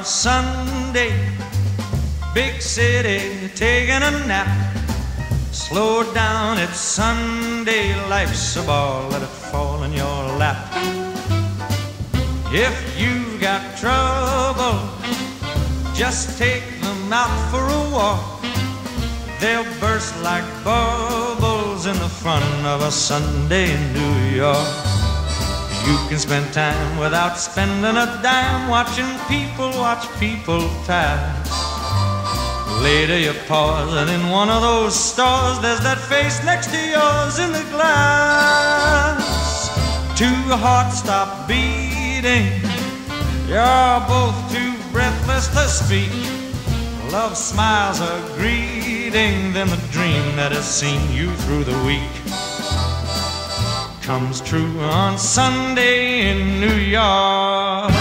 on Sunday. Big city taking a nap. Slow down, it's Sunday. Life's a ball, let it fall in your lap. If you've got trouble, just take them out for a walk. They'll burst like bubbles in the fun of a Sunday in New York. You can spend time without spending a dime watching people watch people pass. Later you pause and in one of those stores there's that face next to yours in the glass. Two hearts stop beating. You're both too breathless to speak. Love smiles a greeting, then the dream that has seen you through the week comes true on Sunday in New York.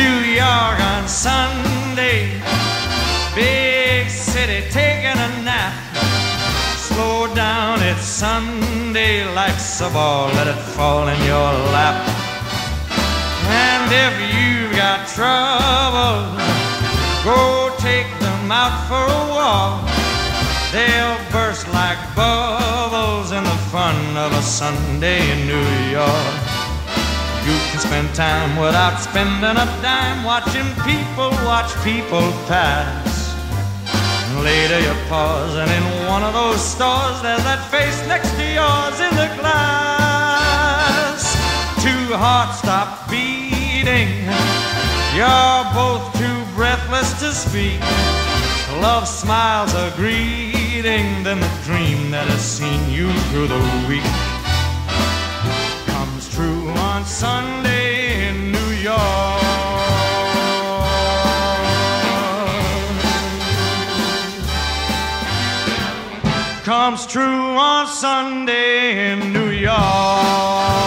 New York on Sunday, big city taking a nap. Slow down, it's Sunday, life's a ball, let it fall in your lap. And if you've got trouble, go take them out for a walk. They'll burst like bubbles in the fun of a Sunday in New York. You can spend time without spending a dime watching people watch people pass. Later you pause and in one of those stores there's that face next to yours in the glass. Two hearts stop beating. You're both too breathless to speak. Love smiles a greeting, then the dream that has seen you through the week comes true on Sunday in New York. Comes true on Sunday in New York.